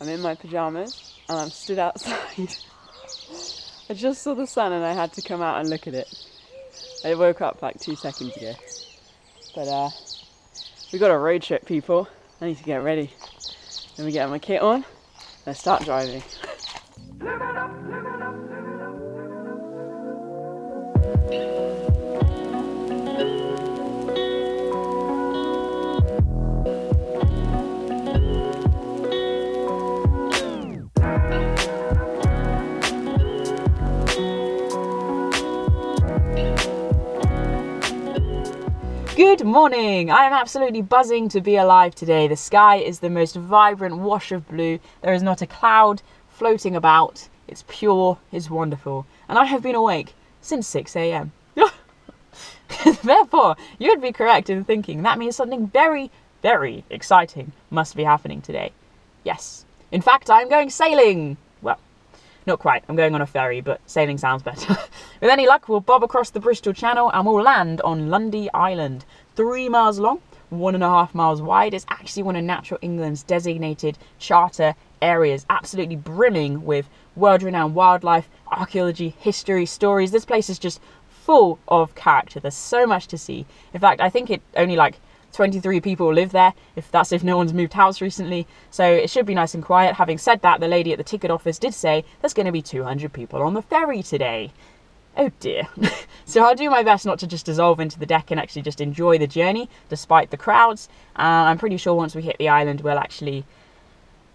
I'm in my pajamas and I'm stood outside. I just saw the sun and I had to come out and look at it. I woke up like two seconds ago. But uh, we got a road trip, people. I need to get ready. Let me get my kit on and start driving. Good morning! I am absolutely buzzing to be alive today. The sky is the most vibrant wash of blue. There is not a cloud floating about. It's pure, it's wonderful. And I have been awake since 6 a.m. Therefore, you would be correct in thinking that means something very, very exciting must be happening today. Yes. In fact, I'm going sailing! Well, not quite. I'm going on a ferry, but sailing sounds better. With any luck, we'll bob across the Bristol Channel and we'll land on Lundy Island. Three miles long, one and a half miles wide. It's actually one of Natural England's designated charter areas, absolutely brimming with world renowned wildlife, archaeology, history, stories. This place is just full of character. There's so much to see. In fact, I think it only like 23 people live there, if that's if no one's moved house recently. So it should be nice and quiet. Having said that, the lady at the ticket office did say there's going to be 200 people on the ferry today. Oh dear. so I'll do my best not to just dissolve into the deck and actually just enjoy the journey despite the crowds. And I'm pretty sure once we hit the island, we'll actually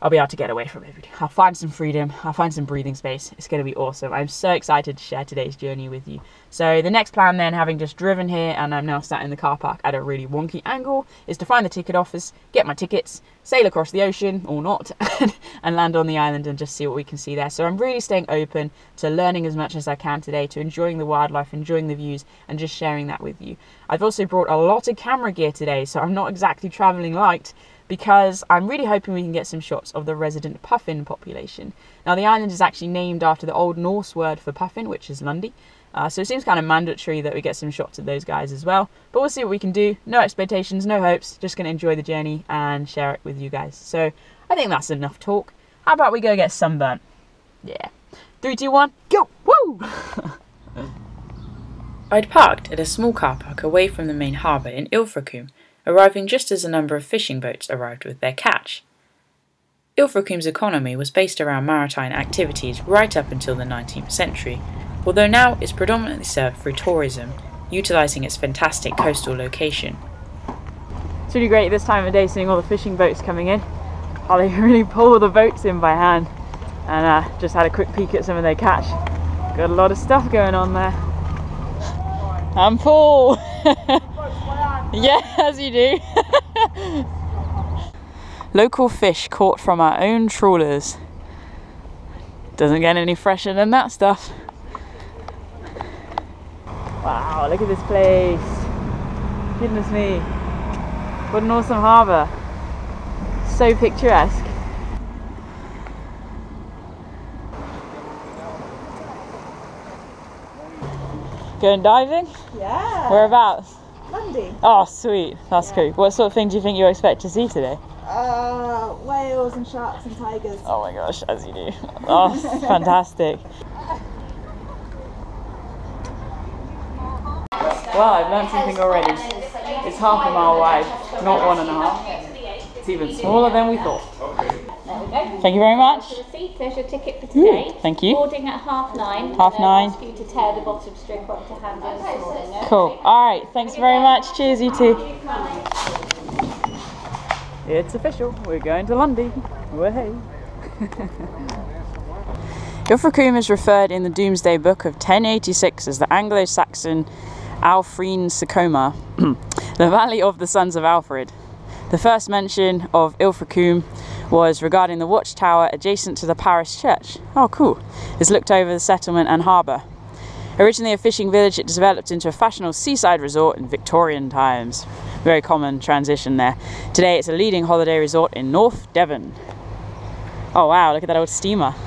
I'll be able to get away from everything. I'll find some freedom. I'll find some breathing space. It's going to be awesome. I'm so excited to share today's journey with you. So the next plan then, having just driven here and I'm now sat in the car park at a really wonky angle, is to find the ticket office, get my tickets, sail across the ocean or not, and land on the island and just see what we can see there. So I'm really staying open to learning as much as I can today, to enjoying the wildlife, enjoying the views, and just sharing that with you. I've also brought a lot of camera gear today, so I'm not exactly traveling light because I'm really hoping we can get some shots of the resident puffin population. Now, the island is actually named after the Old Norse word for puffin, which is Lundy. Uh, so it seems kind of mandatory that we get some shots of those guys as well. But we'll see what we can do. No expectations, no hopes. Just going to enjoy the journey and share it with you guys. So I think that's enough talk. How about we go get sunburnt? Yeah. Three, two, one, go! Woo! I'd parked at a small car park away from the main harbour in Ilfracombe arriving just as a number of fishing boats arrived with their catch. Ilfracombe's economy was based around maritime activities right up until the 19th century, although now it's predominantly served through tourism, utilising its fantastic coastal location. It's really great this time of day seeing all the fishing boats coming in. How they really pull the boats in by hand. And uh, just had a quick peek at some of their catch. Got a lot of stuff going on there. I'm full! Yeah, as you do. Local fish caught from our own trawlers. Doesn't get any fresher than that stuff. Wow, look at this place. Goodness me. What an awesome harbour. So picturesque. Going diving? Yeah. Whereabouts? Lundy. Oh, sweet. That's Yeah. cool. What sort of thing do you think you expect to see today? Uh, whales and sharks and tigers. Oh my gosh, as you do. Oh, fantastic. Well, I've learned something already. It's half a mile wide, not one and a half. It's even smaller than we thought. There we go. Thank you very much. To the seat, there's your ticket for today. thank you. Boarding at half nine. Half and nine. Ask you to tear the bottom strip off to hand in this morning. okay? Cool. All right. Thanks very much. Cheers, you two. It's official. We're going to Lundy. Way. Ilfracombe is referred in the Domesday Book of 1086 as the Anglo-Saxon Alfrene Sacoma, the Valley of the Sons of Alfred. The first mention of Ilfracombe was regarding the watchtower adjacent to the parish church. Oh, cool. It's looked over the settlement and harbour. Originally a fishing village, it developed into a fashionable seaside resort in Victorian times. Very common transition there. Today it's a leading holiday resort in North Devon. Oh wow, look at that old steamer.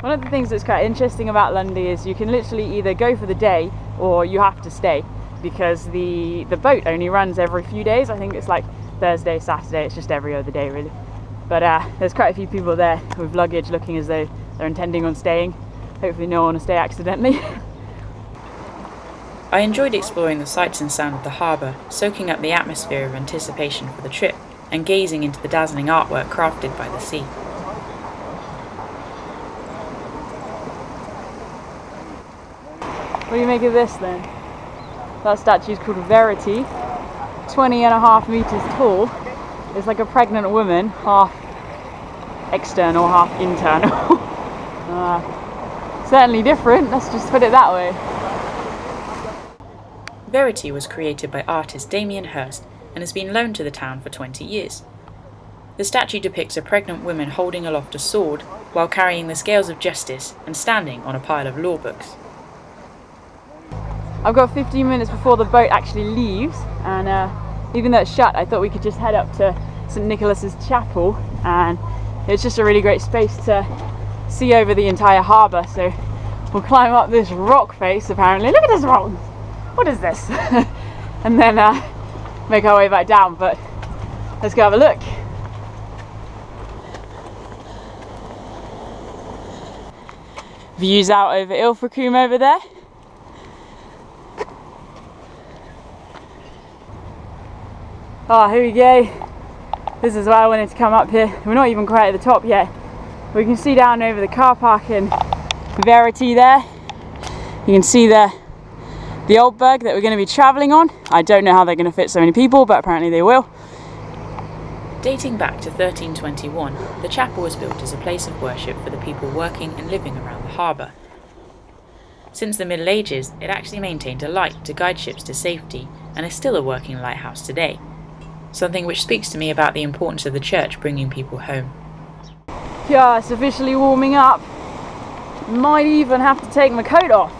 One of the things that's quite interesting about Lundy is you can literally either go for the day or you have to stay because the, the boat only runs every few days. I think it's like Thursday, Saturday, it's just every other day really. But uh, there's quite a few people there with luggage looking as though they're intending on staying. Hopefully, no one will stay accidentally. I enjoyed exploring the sights and sound of the harbour, soaking up the atmosphere of anticipation for the trip, and gazing into the dazzling artwork crafted by the sea. What do you make of this then? That statue is called Verity, 20 and a half meters tall. It's like a pregnant woman, half external, half internal. uh, certainly different, let's just put it that way. Verity was created by artist Damien Hirst and has been loaned to the town for 20 years. The statue depicts a pregnant woman holding aloft a sword while carrying the scales of justice and standing on a pile of law books. I've got 15 minutes before the boat actually leaves, and uh, even though it's shut, I thought we could just head up to St Nicholas's Chapel, and it's just a really great space to see over the entire harbour. So we'll climb up this rock face. Apparently, look at this rock. What is this? and then uh, make our way back down. But let's go have a look. Views out over Ilfracombe over there. Oh, here we go. This is why I wanted to come up here. We're not even quite at the top yet. We can see down over the car park and Verity there. You can see the the Oldenburg that we're going to be travelling on. I don't know how they're going to fit so many people, but apparently they will. Dating back to 1321, the chapel was built as a place of worship for the people working and living around the harbour. Since the Middle Ages, it actually maintained a light to guide ships to safety and is still a working lighthouse today, something which speaks to me about the importance of the church bringing people home. Yeah, it's officially warming up. Might even have to take my coat off.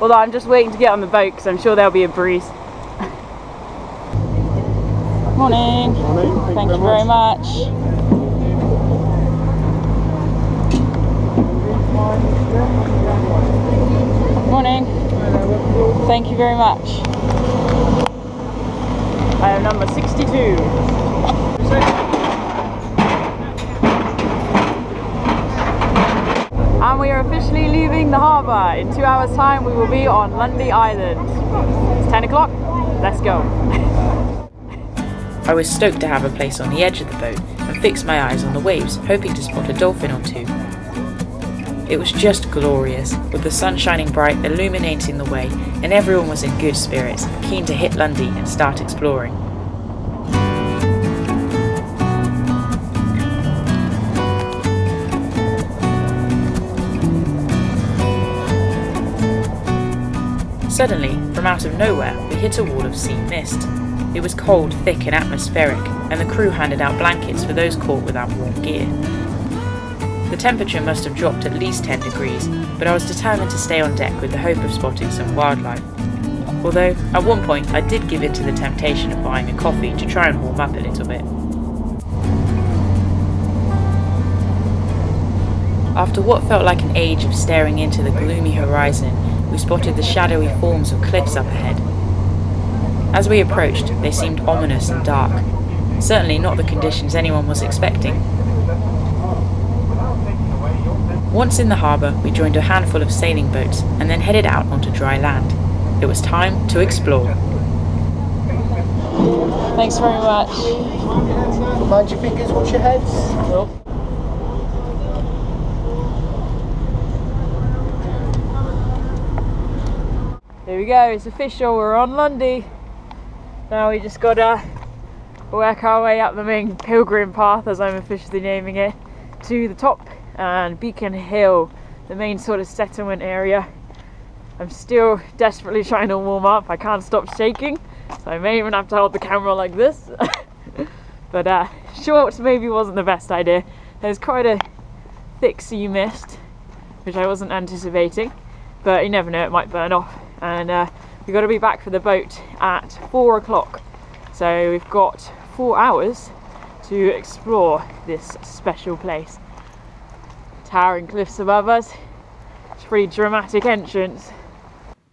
Although I'm just waiting to get on the boat because I'm sure there'll be a breeze. Morning. Morning. Thank you very much. Morning. Thank you very much. I am number 62. And we are officially leaving the harbour. In two hours' time, we will be on Lundy Island. It's 10 o'clock. Let's go. I was stoked to have a place on the edge of the boat and fixed my eyes on the waves, hoping to spot a dolphin or two. It was just glorious, with the sun shining bright, illuminating the way, and everyone was in good spirits, keen to hit Lundy and start exploring. Suddenly, from out of nowhere, we hit a wall of sea mist. It was cold, thick, and atmospheric, and the crew handed out blankets for those caught without warm gear. The temperature must have dropped at least 10 degrees, but I was determined to stay on deck with the hope of spotting some wildlife. Although, at one point, I did give in to the temptation of buying a coffee to try and warm up a little bit. After what felt like an age of staring into the gloomy horizon, we spotted the shadowy forms of cliffs up ahead. As we approached, they seemed ominous and dark, certainly not the conditions anyone was expecting. Once in the harbour, we joined a handful of sailing boats and then headed out onto dry land. It was time to explore. Thanks very much. Mind your fingers, watch your heads. Here we go, it's official, we're on Lundy. Now we just gotta work our way up the main pilgrim path, as I'm officially naming it, to the top and Beacon Hill, the main sort of settlement area. I'm still desperately trying to warm up, I can't stop shaking, so I may even have to hold the camera like this. but uh, shorts maybe wasn't the best idea. There's quite a thick sea mist, which I wasn't anticipating, but you never know, it might burn off. And uh, we've got to be back for the boat at four o'clock. So we've got four hours to explore this special place. Towering cliffs above us. It's a pretty dramatic entrance.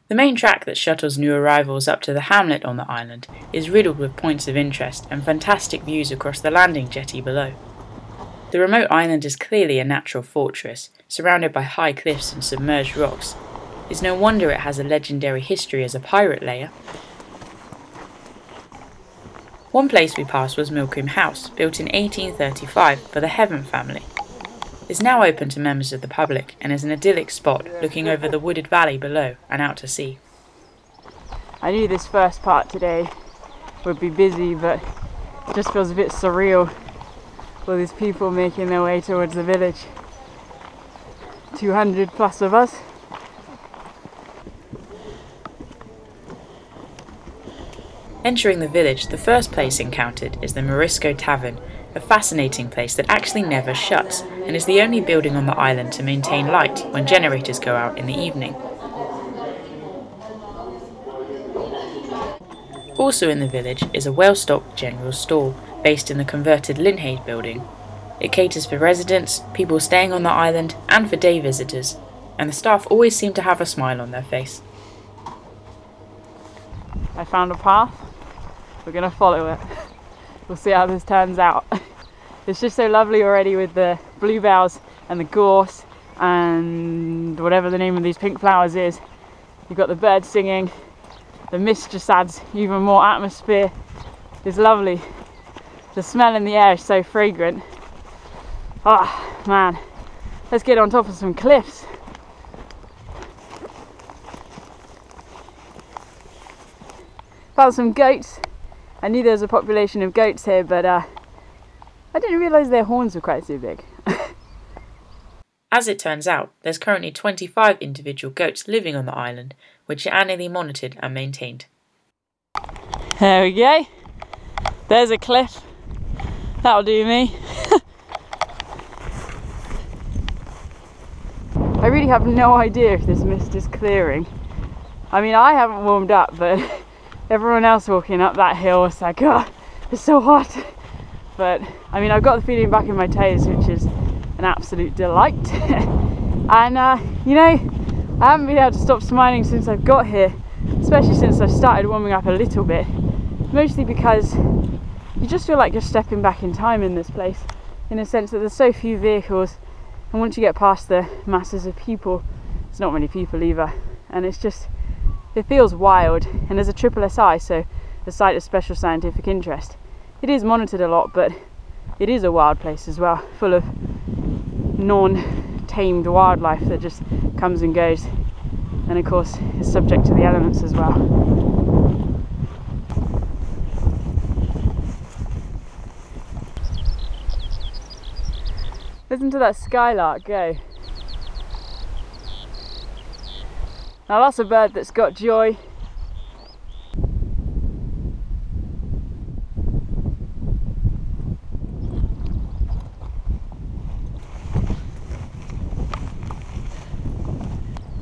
The main track that shuttles new arrivals up to the hamlet on the island is riddled with points of interest and fantastic views across the landing jetty below. The remote island is clearly a natural fortress, surrounded by high cliffs and submerged rocks. It's no wonder it has a legendary history as a pirate lair. One place we passed was Millcombe House, built in 1835 for the Heaven family. It's now open to members of the public and is an idyllic spot looking over the wooded valley below and out to sea. I knew this first part today would be busy, but it just feels a bit surreal. All these people making their way towards the village. 200 plus of us. Entering the village, the first place encountered is the Marisco Tavern, a fascinating place that actually never shuts and is the only building on the island to maintain light when generators go out in the evening. Also in the village is a well stocked general store based in the converted Linhade building. It caters for residents, people staying on the island, and for day visitors, and the staff always seem to have a smile on their face. I found a path. We're gonna follow it. We'll see how this turns out. It's just so lovely already with the bluebells and the gorse and whatever the name of these pink flowers is. You've got the birds singing. The mist just adds even more atmosphere. It's lovely. The smell in the air is so fragrant. Ah, man. Let's get on top of some cliffs. Found some goats. I knew there was a population of goats here, but uh, I didn't realise their horns were quite so big. As it turns out, there's currently 25 individual goats living on the island, which are annually monitored and maintained. There we go. There's a cliff. That'll do me. I really have no idea if this mist is clearing. I mean, I haven't warmed up, but everyone else walking up that hill was like, oh, it's so hot. But I mean, I've got the feeling back in my toes, which is an absolute delight. and uh, you know, I haven't been able to stop smiling since I've got here, especially since I've started warming up a little bit. Mostly because you just feel like you're stepping back in time in this place, in a sense that there's so few vehicles, and once you get past the masses of people, it's not many people either, and it's just it feels wild. And there's a triple SI, so a site of special scientific interest. It is monitored a lot, but it is a wild place as well, full of non-tamed wildlife that just comes and goes, and of course is subject to the elements as well. Listen to that skylark go. Now that's a bird that's got joy.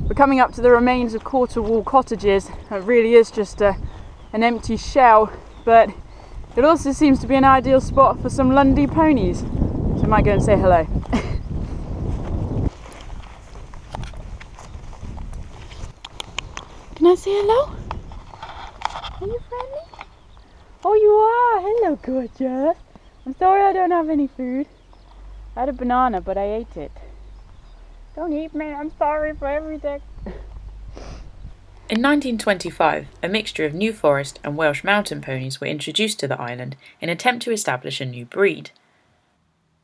We're coming up to the remains of quarter wall cottages. It really is just a, an empty shell, but it also seems to be an ideal spot for some Lundy ponies. So I might go and say hello. Can I say hello? Are you friendly? Oh, you are. Hello, gorgeous. I'm sorry I don't have any food. I had a banana, but I ate it. Don't eat me. I'm sorry for everything. In 1925, a mixture of New Forest and Welsh mountain ponies were introduced to the island in an attempt to establish a new breed.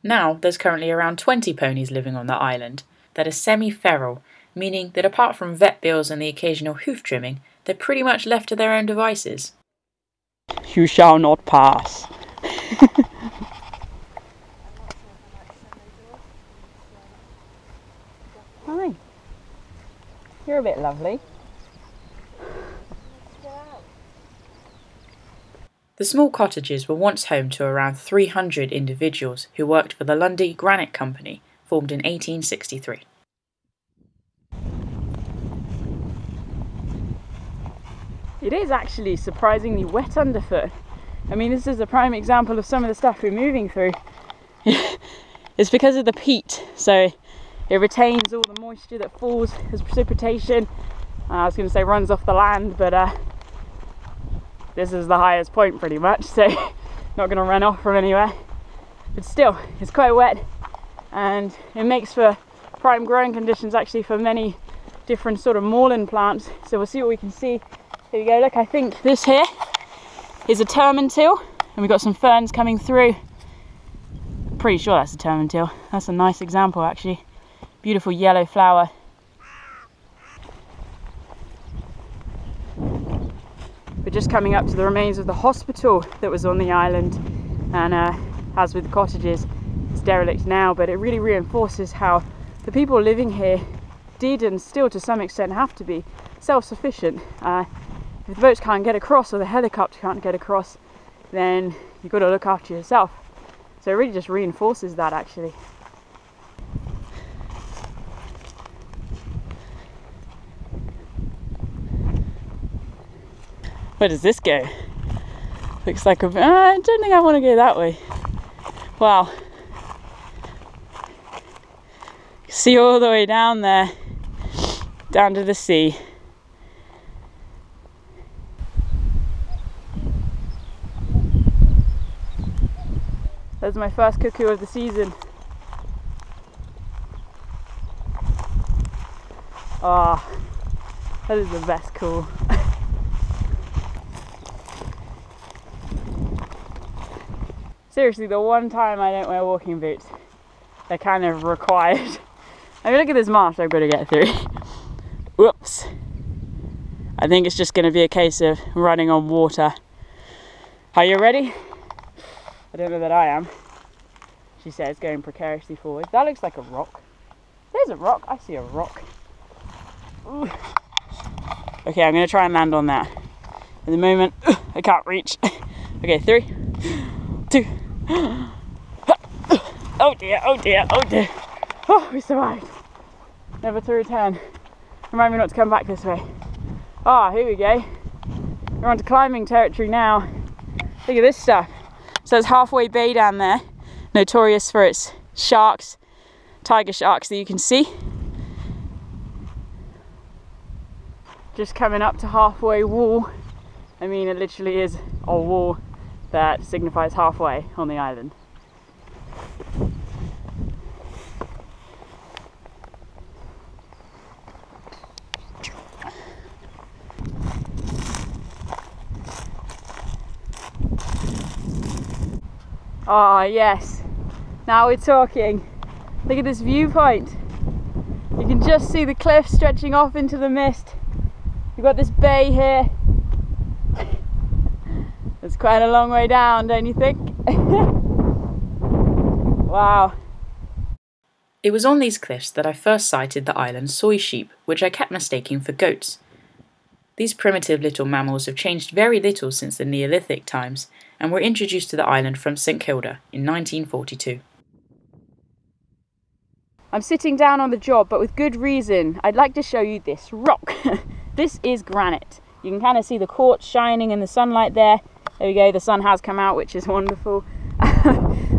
Now, there's currently around 20 ponies living on the island that are semi feral meaning that apart from vet bills and the occasional hoof trimming, they're pretty much left to their own devices. You shall not pass. Hi. You're a bit lovely. The small cottages were once home to around 300 individuals who worked for the Lundy Granite Company, formed in 1863. It is actually surprisingly wet underfoot. I mean, this is a prime example of some of the stuff we're moving through. it's because of the peat, so it retains all the moisture that falls as precipitation I was going to say runs off the land, but uh, this is the highest point pretty much, so not going to run off from anywhere. But still, it's quite wet and it makes for prime growing conditions actually for many different sort of moorland plants. So we'll see what we can see. Here we go, look, I think this here is a tormentil and we've got some ferns coming through. Pretty sure that's a tormentil. That's a nice example actually. Beautiful yellow flower. We're just coming up to the remains of the hospital that was on the island and uh, as with the cottages, it's derelict now, but it really reinforces how the people living here did and still to some extent have to be self-sufficient. Uh, if the boats can't get across or the helicopter can't get across, then you've got to look after yourself. So it really just reinforces that actually. Where does this go? Looks like a. Uh, I don't think I want to go that way. Wow. See all the way down there, down to the sea. My first cuckoo of the season. Ah, oh, that is the best call. Seriously, the one time I don't wear walking boots, they're kind of required. I mean, look at this marsh I've got to get through. Whoops. I think it's just going to be a case of running on water. Are you ready? I don't know that I am. She says, going precariously forward. That looks like a rock. There's a rock. I see a rock. Ooh. Okay, I'm going to try and land on that. In the moment, I can't reach. okay, three, two. Oh dear, oh dear, oh dear. Oh, we survived. Never to return. Remind me not to come back this way. Ah, oh, here we go. We're on to climbing territory now. Look at this stuff. So there's Halfway Bay down there, notorious for its sharks, tiger sharks that you can see. Just coming up to halfway wall. I mean, it literally is a wall that signifies halfway on the island. Ah, oh, yes. Now we're talking. Look at this viewpoint. You can just see the cliff stretching off into the mist. You've got this bay here. It's quite a long way down, don't you think? wow. It was on these cliffs that I first sighted the island Soay sheep, which I kept mistaking for goats. These primitive little mammals have changed very little since the Neolithic times and were introduced to the island from St Kilda in 1942. I'm sitting down on the job, but with good reason. I'd like to show you this rock. this is granite. You can kind of see the quartz shining in the sunlight there, there we go, the sun has come out, which is wonderful.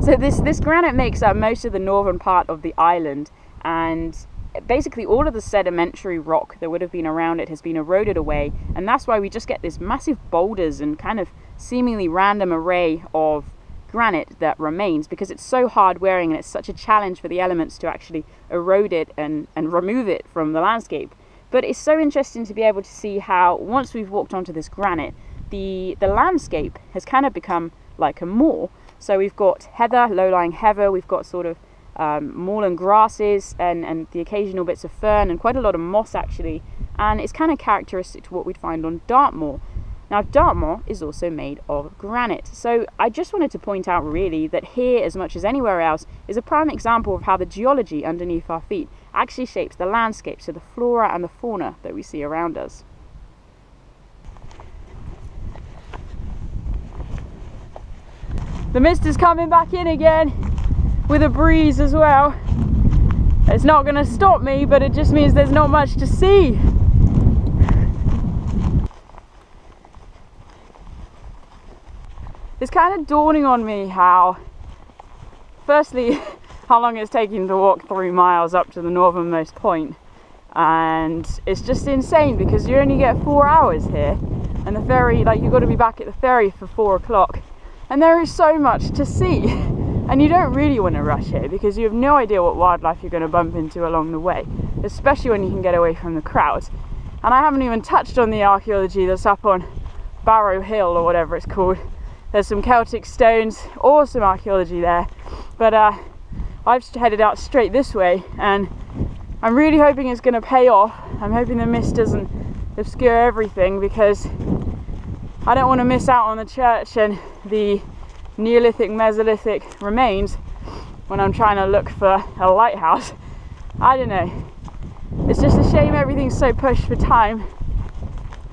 so this, this granite makes up most of the northern part of the island and basically all of the sedimentary rock that would have been around it has been eroded away and that's why we just get this massive boulders and kind of seemingly random array of granite that remains because it's so hard wearing and it's such a challenge for the elements to actually erode it and, and remove it from the landscape. But it's so interesting to be able to see how once we've walked onto this granite, the, the landscape has kind of become like a moor. So we've got heather, low-lying heather, we've got sort of um, moorland grasses and, and the occasional bits of fern and quite a lot of moss actually. And it's kind of characteristic to what we'd find on Dartmoor. Now, Dartmoor is also made of granite. So I just wanted to point out really that here, as much as anywhere else, is a prime example of how the geology underneath our feet actually shapes the landscape, so the flora and the fauna that we see around us. The mist is coming back in again with a breeze as well. It's not going to stop me, but it just means there's not much to see. It's kind of dawning on me how, firstly, how long it's taking to walk three miles up to the northernmost point, and it's just insane because you only get four hours here, and the ferry, like you've got to be back at the ferry for four o'clock, and there is so much to see. And you don't really want to rush here because you have no idea what wildlife you're going to bump into along the way, especially when you can get away from the crowds. And I haven't even touched on the archaeology that's up on Barrow Hill or whatever it's called. There's some Celtic stones, awesome archaeology there. But uh, I've headed out straight this way and I'm really hoping it's going to pay off. I'm hoping the mist doesn't obscure everything because I don't want to miss out on the church and the Neolithic, Mesolithic remains when I'm trying to look for a lighthouse. I don't know. It's just a shame everything's so pushed for time.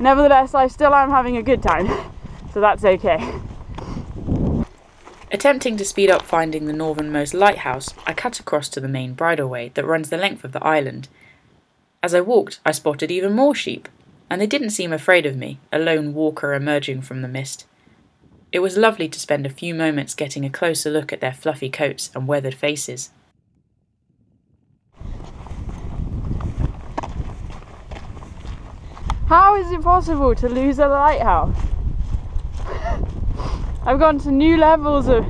Nevertheless, I still am having a good time, so that's okay. Attempting to speed up finding the northernmost lighthouse, I cut across to the main bridleway that runs the length of the island. As I walked, I spotted even more sheep, and they didn't seem afraid of me, a lone walker emerging from the mist. It was lovely to spend a few moments getting a closer look at their fluffy coats and weathered faces. How is it possible to lose a lighthouse? I've gone to new levels of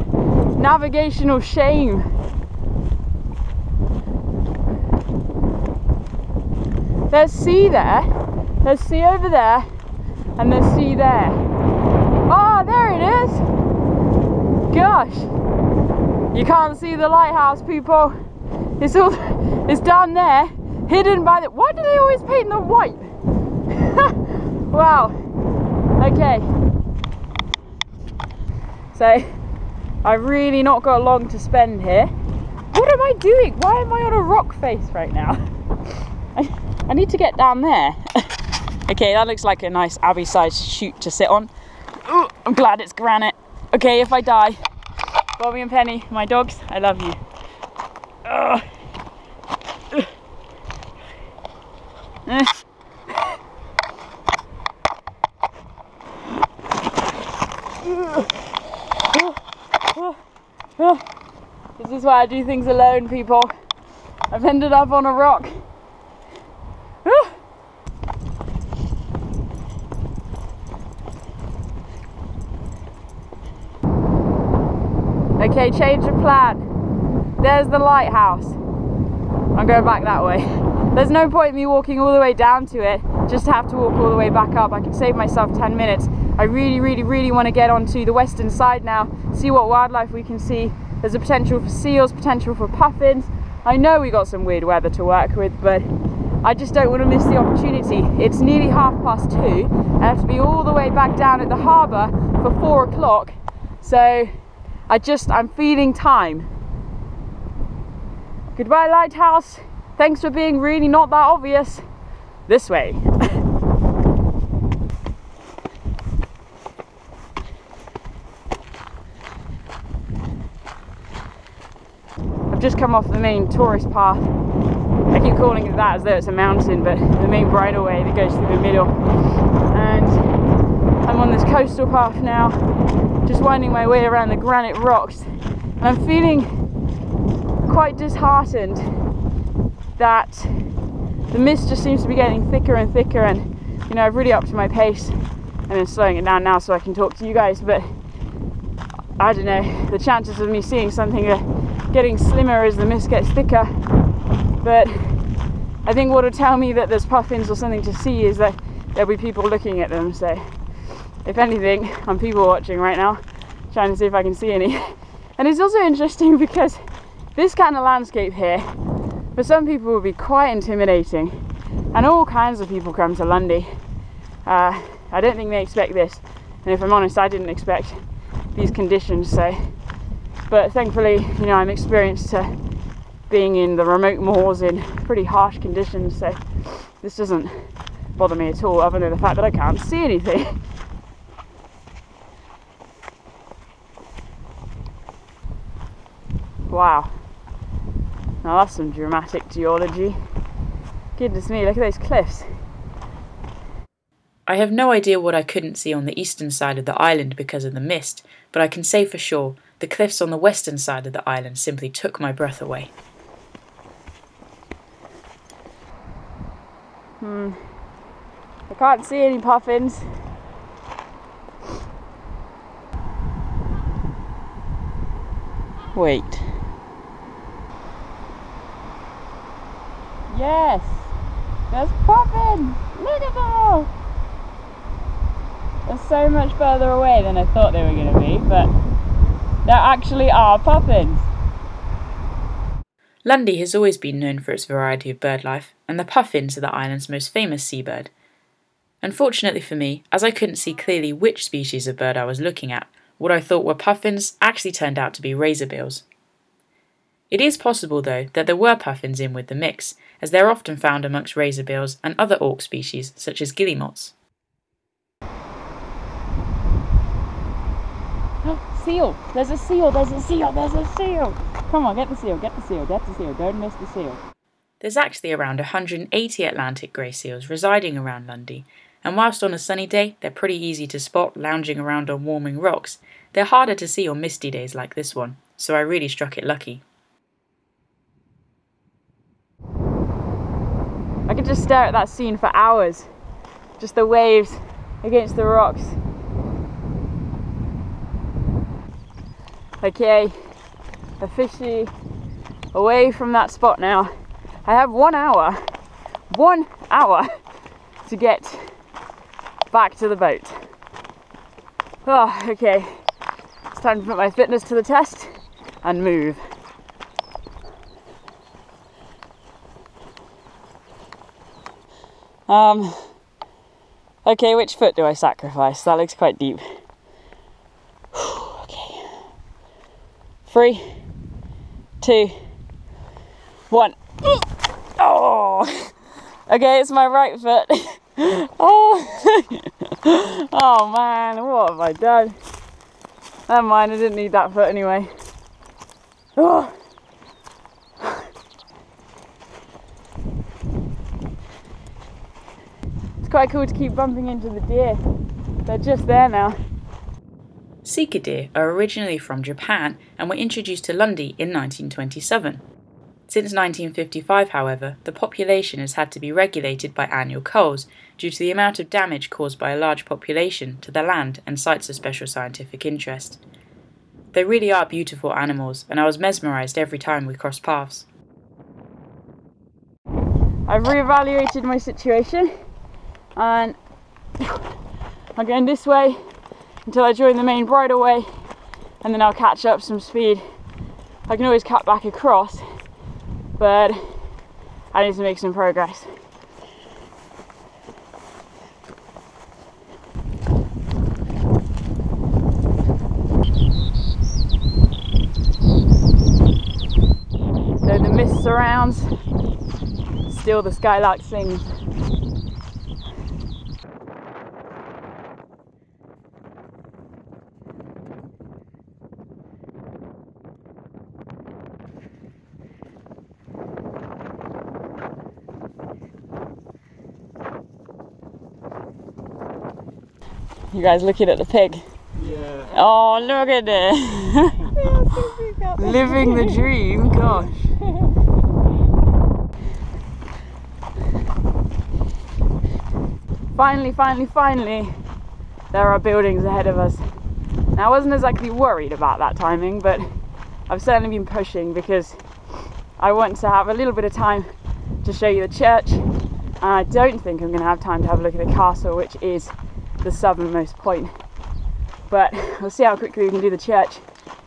navigational shame. There's sea there, there's sea over there, and there's sea there. Ah, oh, there it is! Gosh, you can't see the lighthouse, people. It's all, it's down there, hidden by the. Why do they always paint them white? wow. Okay. So, I've really not got long to spend here. What am I doing? Why am I on a rock face right now? I, I need to get down there. okay, that looks like a nice Abbey-sized chute to sit on. Ooh, I'm glad it's granite. Okay, if I die, Bobby and Penny, my dogs, I love you. Ugh. Eh. This is why I do things alone, people. I've ended up on a rock. Okay, change of plan. There's the lighthouse. I'm going back that way. There's no point me walking all the way down to it, just have to walk all the way back up. I can save myself 10 minutes. I really, really, really want to get onto the western side now, see what wildlife we can see. There's a potential for seals, potential for puffins. I know we got some weird weather to work with, but I just don't want to miss the opportunity. It's nearly half past two. I have to be all the way back down at the harbour for four o'clock. So I just, I'm feeling time. Goodbye, lighthouse. Thanks for being really not that obvious. This way. I've just come off the main tourist path. I keep calling it that as though it's a mountain, but the main bridleway that goes through the middle. And I'm on this coastal path now, just winding my way around the granite rocks. And I'm feeling quite disheartened that the mist just seems to be getting thicker and thicker and you know I've really upped my pace and then slowing it down now so I can talk to you guys but I don't know the chances of me seeing something are getting slimmer as the mist gets thicker. But I think what will tell me that there's puffins or something to see is that there'll be people looking at them. So if anything I'm people watching right now trying to see if I can see any. And it's also interesting because this kind of landscape here for some people will be quite intimidating. And all kinds of people come to Lundy. Uh, I don't think they expect this. And if I'm honest I didn't expect these conditions. So but thankfully you know I'm experienced to being in the remote moors in pretty harsh conditions so this doesn't bother me at all other than the fact that I can't see anything wow now that's some dramatic geology. Goodness me, look at those cliffs. I have no idea what I couldn't see on the eastern side of the island because of the mist, but I can say for sure the cliffs on the western side of the island simply took my breath away. Hmm. I can't see any puffins. Wait. Yes! There's puffins! Look at them all! They're so much further away than I thought they were going to be, but there actually are puffins. Lundy has always been known for its variety of bird life, and the puffins are the island's most famous seabird. Unfortunately for me, as I couldn't see clearly which species of bird I was looking at, what I thought were puffins actually turned out to be razorbills. It is possible, though, that there were puffins in with the mix, as they're often found amongst razorbills and other auk species such as guillemots. Seal! There's a seal! There's a seal! There's a seal! Come on, get the seal! Get the seal! Get the seal! Don't miss the seal! There's actually around 180 Atlantic grey seals residing around Lundy, and whilst on a sunny day they're pretty easy to spot lounging around on warming rocks, they're harder to see on misty days like this one, so I really struck it lucky. I could just stare at that scene for hours. Just the waves against the rocks. Okay, officially away from that spot now. I have one hour, one hour to get back to the boat. Oh, okay, it's time to put my fitness to the test and move. Um, okay, which foot do I sacrifice? That looks quite deep. Three, two, one. Oh! Okay, it's my right foot. oh! oh man, what have I done? Never mind, I didn't need that foot anyway. Oh! It's quite cool to keep bumping into the deer. They're just there now. Sika deer are originally from Japan and were introduced to Lundy in 1927. Since 1955, however, the population has had to be regulated by annual culls due to the amount of damage caused by a large population to the land and sites of special scientific interest. They really are beautiful animals, and I was mesmerised every time we crossed paths. I've reevaluated my situation and I'm going this way until I join the main bridleway and then I'll catch up some speed. I can always cut back across, but I need to make some progress. Though the mist surrounds, still the skylark sings. You guys looking at the pig? Yeah. Oh, look at it! Living the dream, gosh. Finally, finally, finally, there are buildings ahead of us. Now, I wasn't exactly worried about that timing, but I've certainly been pushing because I want to have a little bit of time to show you the church. And I don't think I'm going to have time to have a look at the castle, which is the southernmost point. But we'll see how quickly we can do the church,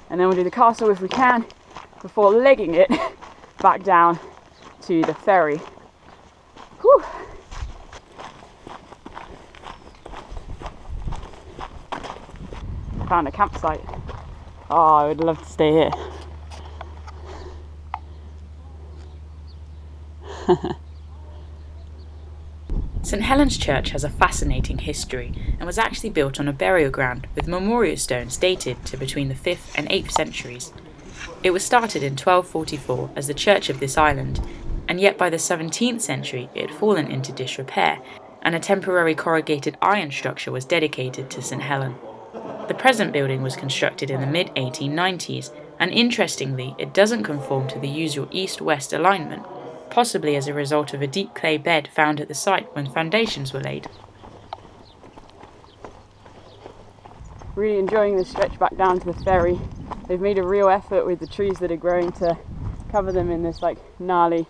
and then we'll do the castle if we can before legging it back down to the ferry. Whew. Found a campsite. Oh, I would love to stay here. St Helen's Church has a fascinating history and was actually built on a burial ground with memorial stones dated to between the 5th and 8th centuries. It was started in 1244 as the church of this island, and yet by the 17th century it had fallen into disrepair, and a temporary corrugated iron structure was dedicated to St Helen. The present building was constructed in the mid 1890s, and interestingly, it doesn't conform to the usual east west alignment. Possibly as a result of a deep clay bed found at the site when foundations were laid. Really enjoying the stretch back down to the ferry. They've made a real effort with the trees that are growing to cover them in this like gnarly,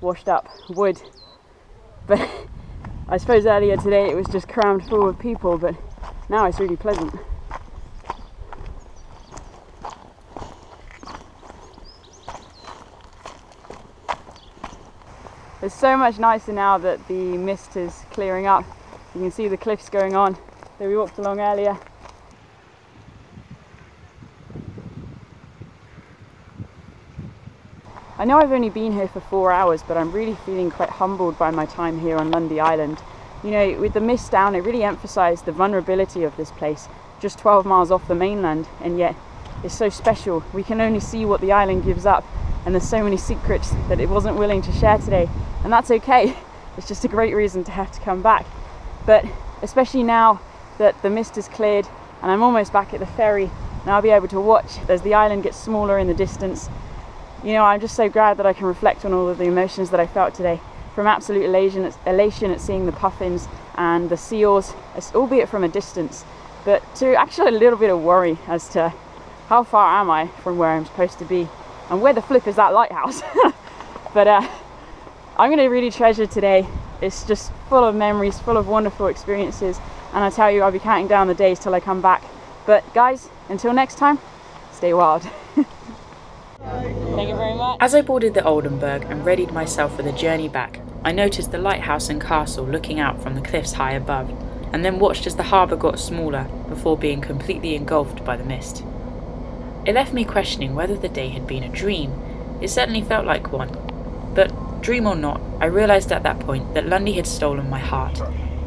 washed up wood. But I suppose earlier today it was just crammed full of people, but now it's really pleasant. It's so much nicer now that the mist is clearing up. You can see the cliffs going on that we walked along earlier. I know I've only been here for four hours, but I'm really feeling quite humbled by my time here on Lundy Island. You know, with the mist down, it really emphasised the vulnerability of this place, just 12 miles off the mainland, and yet it's so special. We can only see what the island gives up, and there's so many secrets that it wasn't willing to share today, and that's okay. It's just a great reason to have to come back. But especially now that the mist has cleared and I'm almost back at the ferry, and I'll be able to watch as the island gets smaller in the distance. You know, I'm just so glad that I can reflect on all of the emotions that I felt today. From absolute elation, elation at seeing the puffins and the seals, albeit from a distance, but to actually a little bit of worry as to how far am I from where I'm supposed to be and where the flip is that lighthouse. but uh, I'm going to really treasure today. It's just full of memories, full of wonderful experiences, and I tell you, I'll be counting down the days till I come back. But guys, until next time, stay wild. Thank you very much. As I boarded the Oldenburg and readied myself for the journey back, I noticed the lighthouse and castle looking out from the cliffs high above, and then watched as the harbour got smaller before being completely engulfed by the mist. It left me questioning whether the day had been a dream. It certainly felt like one. But Dream or not, I realised at that point that Lundy had stolen my heart.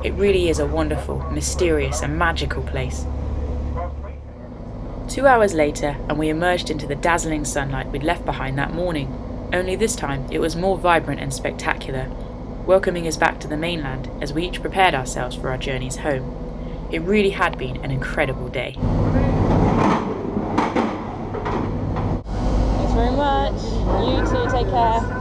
It really is a wonderful, mysterious, and magical place. Two hours later, and we emerged into the dazzling sunlight we'd left behind that morning, only this time it was more vibrant and spectacular, welcoming us back to the mainland as we each prepared ourselves for our journeys home. It really had been an incredible day. Thanks very much. You too, take care.